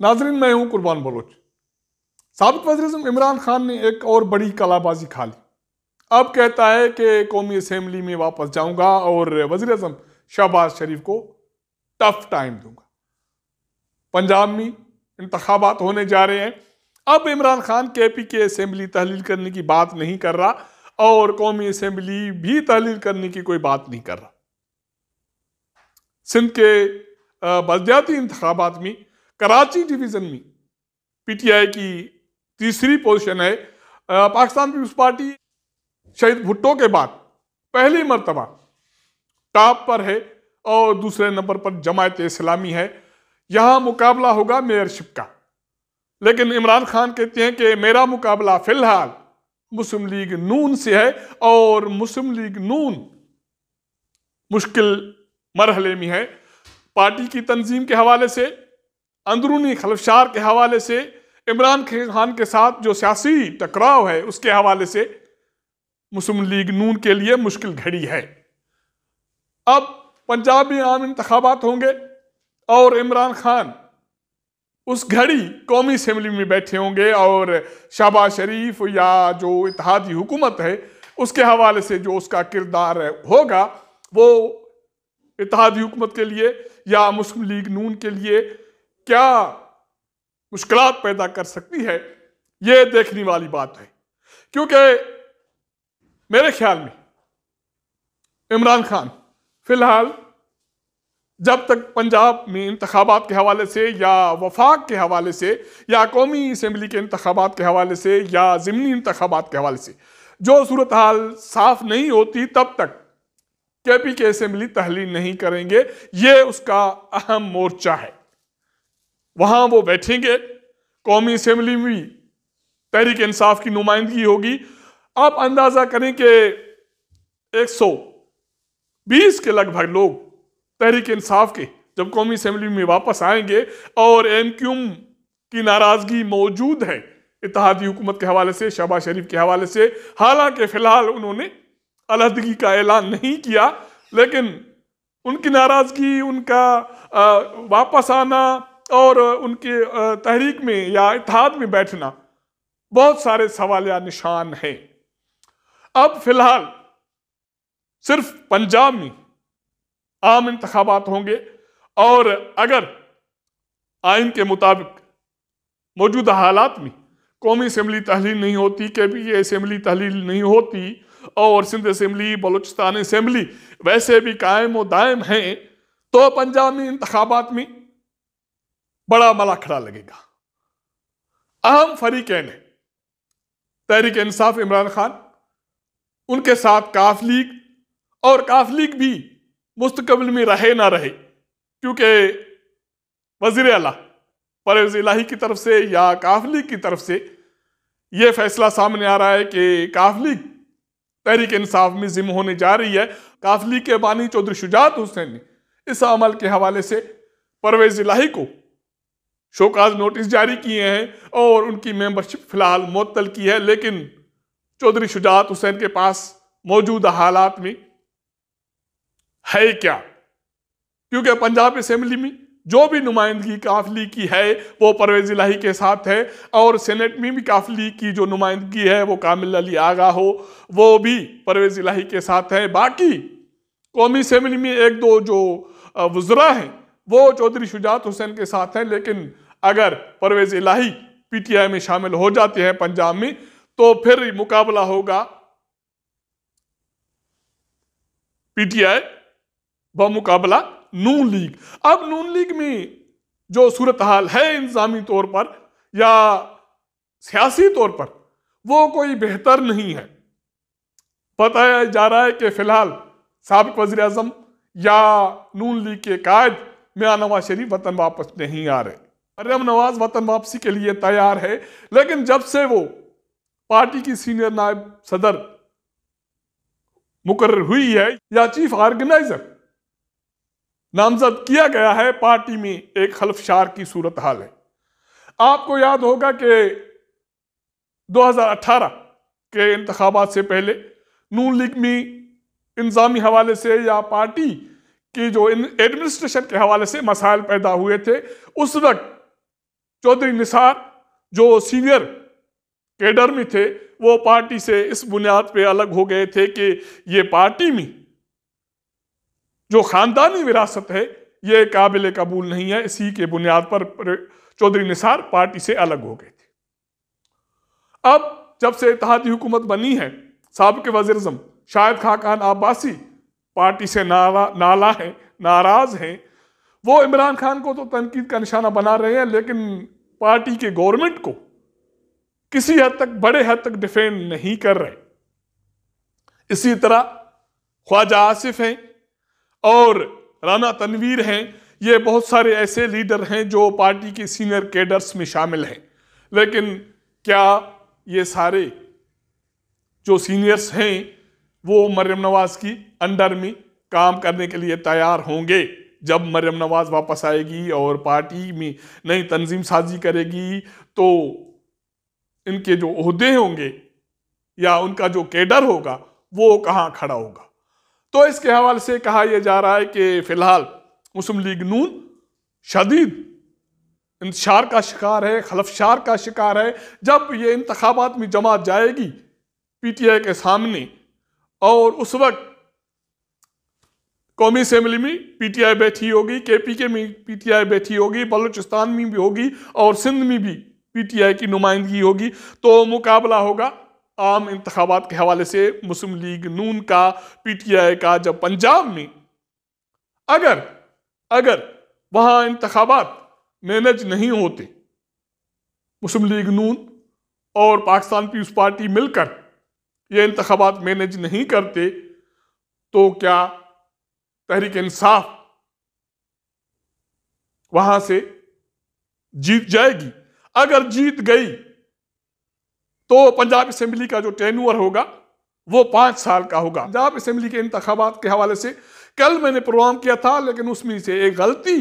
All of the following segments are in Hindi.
नाजरीन, मैं हूँ कुर्बान बलोच। सबक वजी इमरान खान ने एक और बड़ी कलाबाजी खा ली। अब कहता है कि कौमी असम्बली में वापस जाऊँगा और वजी अजम शहबाज शरीफ को टफ टाइम दूँगा। पंजाब में इंतबात होने जा रहे हैं। अब इमरान खान के पी के असम्बली तहलील करने की बात नहीं कर रहा और कौमी असम्बली भी तहलील करने की कोई बात नहीं कर रहा। सिंध के बलदियाती इंतबात में कराची डिवीज़न में पीटीआई की तीसरी पोजीशन है। पाकिस्तान पीपल्स पार्टी शहीद भुट्टो के बाद पहली मरतबा टॉप पर है और दूसरे नंबर पर जमायत इस्लामी है। यहाँ मुकाबला होगा मेयरशिप का। लेकिन इमरान खान कहते हैं कि मेरा मुकाबला फ़िलहाल मुस्लिम लीग नून से है और मुस्लिम लीग नून मुश्किल मरहले में है। पार्टी की तंजीम के हवाले से अंदरूनी खलफशार के हवाले से, इमरान खान के साथ जो सियासी टकराव है, उसके हवाले से मुस्लिम लीग नून के लिए मुश्किल घड़ी है। अब पंजाब में आम इंतबात होंगे और इमरान खान उस घड़ी कौमी असम्बली में बैठे होंगे और शहबाज शरीफ या जो इतिहादी हुकूमत है, उसके हवाले से जो उसका किरदार होगा, वो इतिहादी हुकूमत के लिए या मुस्लिम लीग नून के लिए क्या मुश्किल पैदा कर सकती है? ये देखने वाली बात है। क्योंकि मेरे ख्याल में इमरान खान फ़िलहाल जब तक पंजाब में इंतबात के हवाले से या वफाक के हवाले से या कौमी असम्बली के इंतबात के हवाले से या ज़मनी इंतबात के हवाले से जो सूरत हाल साफ़ नहीं होती, तब तक के पी के असम्बली तहलील नहीं करेंगे। ये उसका अहम मोर्चा है। वहाँ वो बैठेंगे कौमी असम्बली में तहरीक इंसाफ की नुमाइंदगी होगी। आप अंदाज़ा करें कि 120 के लगभग लोग तहरीक इंसाफ के जब कौमी असम्बली में वापस आएँगे और एम क्यूम की नाराज़गी मौजूद है इतिहादी हुकूमत के हवाले से शहबाज शरीफ के हवाले से हालाँकि फ़िलहाल उन्होंने अलहदगी का ऐलान नहीं किया लेकिन उनकी नाराज़गी उनका आ, वापस आना और उनके तहरीक में या इतिहाद में बैठना बहुत सारे सवाल या निशान हैं। अब फ़िलहाल सिर्फ़ पंजाब में आम इंतबात होंगे और अगर आइन के मुताबिक मौजूदा हालात में कौमी असम्बली तहलील नहीं होती के पी ए असम्बली तहलील नहीं होती और सिंध असम्बली बलूचिस्तान असम्बली वैसे भी कायम व दायम हैं तो पंजाब में इंतबात में बड़ा मला खड़ा लगेगा। अहम फरीकैन है। तहरीक इंसाफ इमरान खान, उनके साथ काफ लीग और काफ लीग भी मुस्तकबिल में रहे ना रहे, क्योंकि वज़ीर अला परवेज इलाही की तरफ़ से या काफ लीग की तरफ़ से यह फैसला सामने आ रहा है कि काफ लीग तहरीक इंसाफ में जिम होने जा रही है। काफ लीग के बानी चौधरी शुजात हुसैन ने इस अमल के हवाले से परवेज इलाही को शोकाज नोटिस जारी किए हैं और उनकी मेंबरशिप फ़िलहाल मुअत्तल की है, लेकिन चौधरी शुजात हुसैन के पास मौजूदा हालात में है क्या? क्योंकि पंजाब असेंबली में जो भी नुमाइंदगी काफली की है, वो परवेज इलाही के साथ है और सेनेट में भी काफली की जो नुमाइंदगी है, वो कामिल अली आगा हो, वो भी परवेज इलाही के साथ है। बाकी कौमी असेंबली में एक दो जो वज्रा हैं वो चौधरी शुजात हुसैन के साथ हैं, लेकिन अगर परवेज इलाही पीटीआई में शामिल हो जाते हैं पंजाब में तो फिर मुकाबला होगा। पीटीआई व मुकाबला नून लीग। अब नून लीग में जो सूरत हाल है इंतजामी तौर पर या सियासी तौर पर, वो कोई बेहतर नहीं है। बताया जा रहा है कि फ़िलहाल सबक वजी अजम या नून लीग के कायद मियाँ नवाज़ शरीफ वतन वापस नहीं आ रहे। मरियम नवाज़ वतन वापसी के लिए तैयार है, लेकिन जब से वो पार्टी की सीनियर नायब सदर मुकर हुई है या चीफ ऑर्गेनाइजर, नामजद किया गया है, पार्टी में एक हल्फशार की सूरत हाल है। आपको याद होगा कि 2018 के इंतबात से पहले नून लीग में इंजामी हवाले से या पार्टी की जो एडमिनिस्ट्रेशन के हवाले से मसाइल पैदा हुए थे, उस वक्त चौधरी निसार, जो सीनियर केडर में थे, वो पार्टी से इस बुनियाद पे अलग हो गए थे कि ये पार्टी में जो खानदानी विरासत है, ये काबिल कबूल नहीं है, इसी के बुनियाद पर चौधरी निसार पार्टी से अलग हो गए थे। अब जब से इतिहादी हुकूमत बनी है, सबक वज़ीर शायद खाकान आबासी पार्टी से नारा नाला है, नाराज़ हैं। वो इमरान खान को तो तनकीद का निशाना बना रहे हैं, लेकिन पार्टी के गवर्नमेंट को किसी हद तक, बड़े हद तक डिफेंड नहीं कर रहे। इसी तरह ख्वाजा आसिफ हैं और राना तनवीर हैं। ये बहुत सारे ऐसे लीडर हैं जो पार्टी के सीनियर कैडर्स में शामिल हैं। लेकिन क्या ये सारे जो सीनियर्स हैं वो मरियम नवाज़ की अंडर में काम करने के लिए तैयार होंगे। जब मरियम नवाज़ वापस आएगी और पार्टी में नई तंजीम साजी करेगी तो इनके जो अहदे होंगे या उनका जो केडर होगा, वो कहाँ खड़ा होगा? तो इसके हवाले से कहा यह जा रहा है कि फ़िलहाल मुस्लिम लीग नून शदीद इंतशार का शिकार है, खलफशार का शिकार है। जब ये इंतबात में जमात जाएगी, पीटीआई के सामने और उस वक्त कौमी असम्बली में पीटीआई बैठी होगी, केपी के में पीटीआई बैठी होगी, बलूचिस्तान में भी होगी और सिंध में भी पीटीआई की नुमाइंदगी होगी। तो मुकाबला होगा आम इंतबात के हवाले से मुस्लिम लीग नून का, पीटीआई का, जब पंजाब में। अगर अगर वहाँ इंतबात मैनेज नहीं होते, मुस्लिम लीग नून और पाकिस्तान पीपल्स पार्टी मिलकर ये इंतबात मैनेज नहीं करते तो क्या तहरीक इंसाफ वहाँ से जीत जाएगी? अगर जीत गई तो पंजाब असेंबली का जो टेनूअर होगा, वो पाँच साल का होगा। पंजाब असेंबली के इंतबात के हवाले से कल मैंने प्रोग्राम किया था, लेकिन उसमें से एक गलती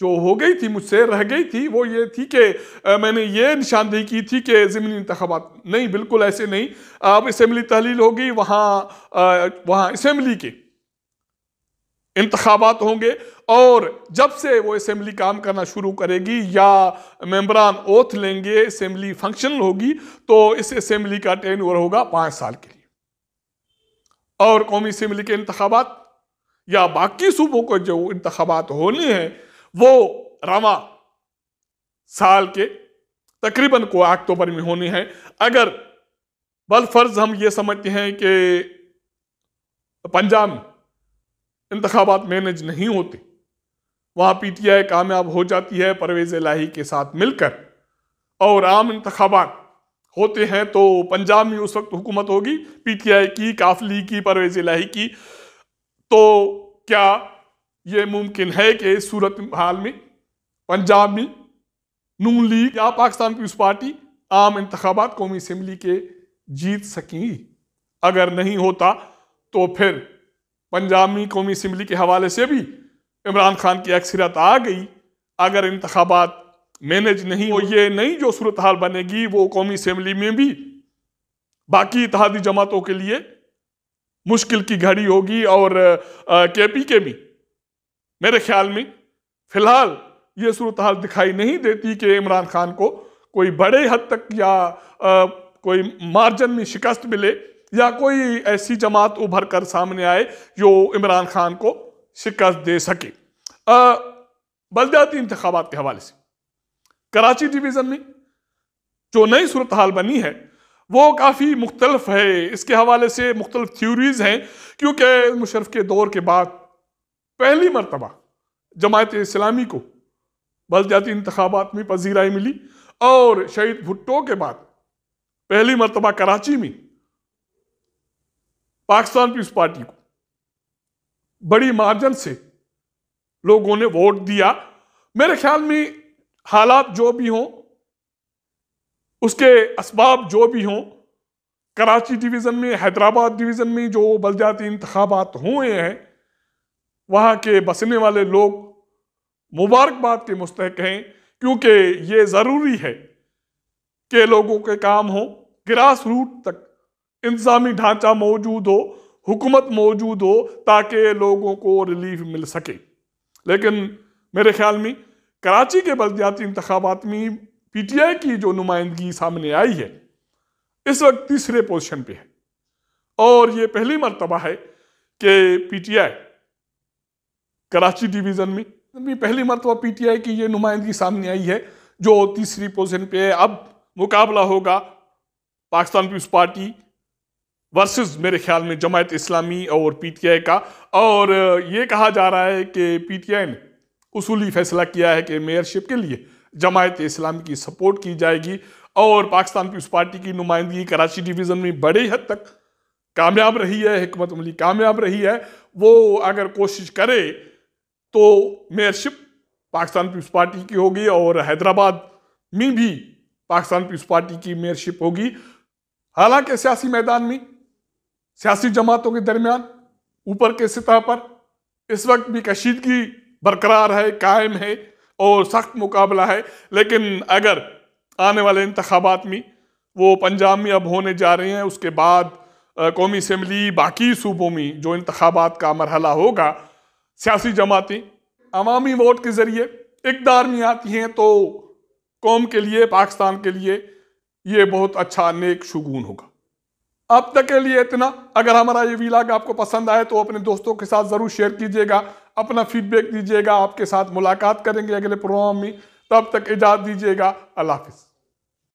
जो हो गई थी, मुझसे रह गई थी, वो ये थी कि मैंने ये निशानदेही की थी कि ज़मीनी इंतबात नहीं, बिल्कुल ऐसे नहीं। अब इसम्बली तहलील होगी, वहाँ वहाँ इसम्बली के इंतबात होंगे और जब से वो असम्बली काम करना शुरू करेगी या मेम्बरान ओथ लेंगे असम्बली फंक्शनल होगी तो इस असम्बली का टेन ओवर होगा पाँच साल के लिए। और कौमी असम्बली के इंतबात या बाकी सूबों को जो इंतबात होने हैं वो रवा साल के तकरीबन को अक्टूबर में होने हैं। अगर बल फ़र्ज़ हम ये समझते हैं कि पंजाब में इंतबात मैनेज नहीं होते, वहाँ पीटीआई कामयाब हो जाती है परवेज लाही के साथ मिलकर, और आम इंतबात होते हैं तो पंजाब में उस वक्त हुकूमत होगी, पीटीआई की, काफली की, परवेज लाही की तो क्या ये मुमकिन है कि सूरत हाल में पंजाब में नून लीग या पाकिस्तान पीपल्स पार्टी आम इंतबात कौमी असम्बली के जीत सकेंगी अगर नहीं होता तो फिर पंजाब में कौमी असम्बली के हवाले से भी इमरान खान की अक्सरियत आ गई। अगर इंतबात मैनेज नहीं हो, ये नई जो सूरत हाल बनेगी, वो कौमी असम्बली में भी बाकी इतिहादी जमातों के लिए मुश्किल की घड़ी होगी और के पी के भी मेरे ख्याल में फ़िलहाल ये सूरत हाल दिखाई नहीं देती कि इमरान खान को कोई बड़े हद तक या आ, कोई मार्जिन में शिकस्त मिले या कोई ऐसी जमात उभर कर सामने आए जो इमरान खान को शिकस्त दे सके। बलदियाती इंतबात के हवाले से कराची डिवीज़न में जो नई सूरत हाल बनी है वो काफ़ी मुख्तलफ है। इसके हवाले से मुख्तलिफ़ थ्योरीज हैं क्योंकि मुशरफ के दौर के बाद पहली मरतबा जमात इस्लामी को बलदियाती इंतबात में पजीराई मिली और शहीद भुट्टो के बाद पहली मरतबा कराची में पाकिस्तान पीपल्स पार्टी को बड़ी मार्जन से लोगों ने वोट दिया। मेरे ख्याल में हालात जो भी हों, उसके इसबाब जो भी हों, कराची डिवीज़न में, हैदराबाद डिवीज़न में जो बलदियाती इंतबात हुए हैं वहाँ के बसने वाले लोग मुबारकबाद के मुस्तक हैं, क्योंकि ये ज़रूरी है कि लोगों के काम हो ग्रास रूट तक इंतजामी ढांचा मौजूद हो, हुकूमत मौजूद हो, ताकि लोगों को रिलीफ मिल सके। लेकिन मेरे ख्याल में कराची के बलदियाती इंतबात में पीटीआई की जो नुमाइंदगी सामने आई है, इस वक्त तीसरे पोजीशन पे है। और ये पहली मरतबा है कि पीटीआई कराची डिवीज़न में। भी पहली मरतबा पीटीआई की ये नुमाइंदगी सामने आई है, जो तीसरी पोजीशन पे है। अब मुकाबला होगा पाकिस्तान पीपल्स पार्टी वर्सेस मेरे ख्याल में जमायत इस्लामी और पीटीआई का। और ये कहा जा रहा है कि पीटीआई ने उसूली फैसला किया है कि मेयरशिप के लिए जमायत इस्लामी की सपोर्ट की जाएगी। और पाकिस्तान पीपल्स पार्टी की नुमाइंदगी कराची डिवीज़न में बड़ी हद तक कामयाब रही है हमत अमली कामयाब रही है। वो अगर कोशिश करे तो मेयरशिप पाकिस्तान पीपल्स पार्टी की होगी और हैदराबाद में भी पाकिस्तान पीपल्स पार्टी की मेयरशिप होगी। हालाँकि सियासी मैदान में, सियासी जमातों के दरमियान, ऊपर के सतह पर, इस वक्त भी कशीदगी बरकरार है, कायम है और सख्त मुकाबला है। लेकिन अगर आने वाले इंतबात में वो पंजाब में अब होने जा रहे हैं, उसके बाद कौमी असम्बली बाकी सूबों में जो इंतबात का मरहला होगा सियासी जमातें, अवामी वोट के ज़रिए इकदार में आती हैं तो कौम के लिए, पाकिस्तान के लिए ये बहुत अच्छा नेक शगुन होगा। अब तक के लिए इतना। अगर हमारा ये वीलाग आपको पसंद आए तो अपने दोस्तों के साथ ज़रूर शेयर कीजिएगा, अपना फीडबैक दीजिएगा, आपके साथ मुलाकात करेंगे अगले प्रोग्राम में। तब तक इजाज़त दीजिएगा। अल्लाह हाफिज़।